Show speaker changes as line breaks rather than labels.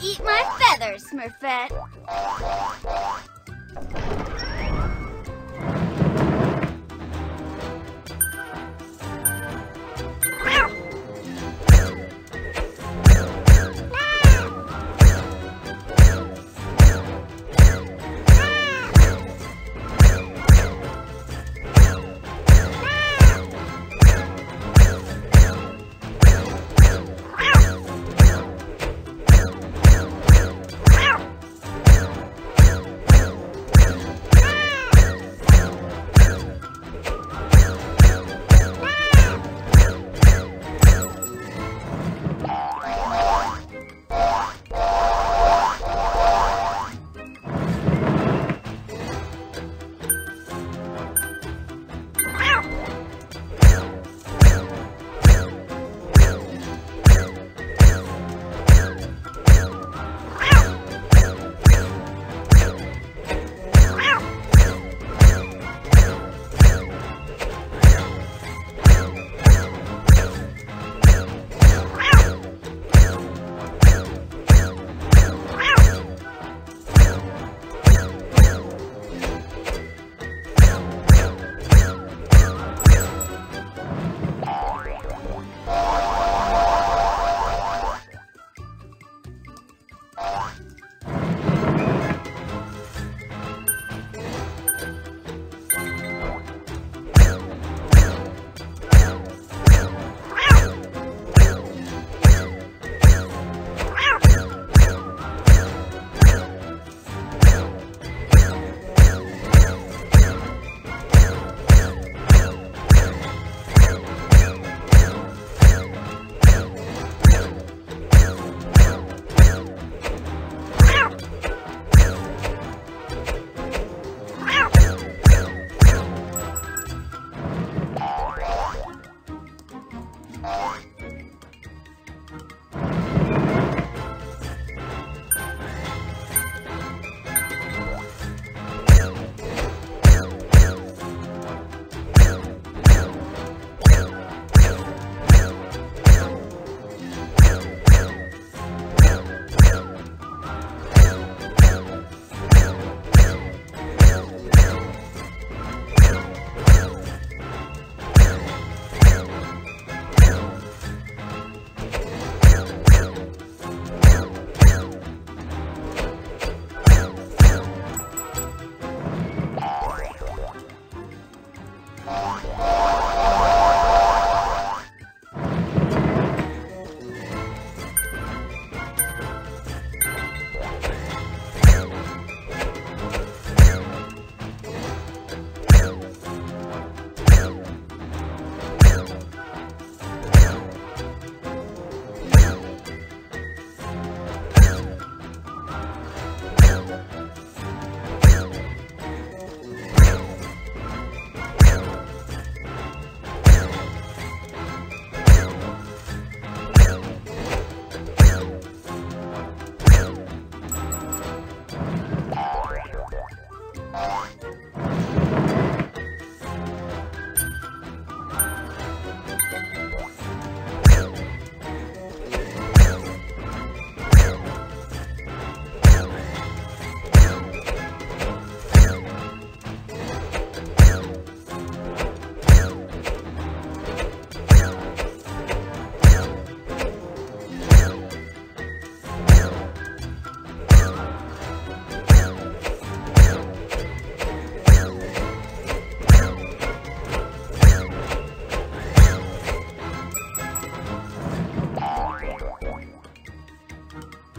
Eat my feathers, Smurfette.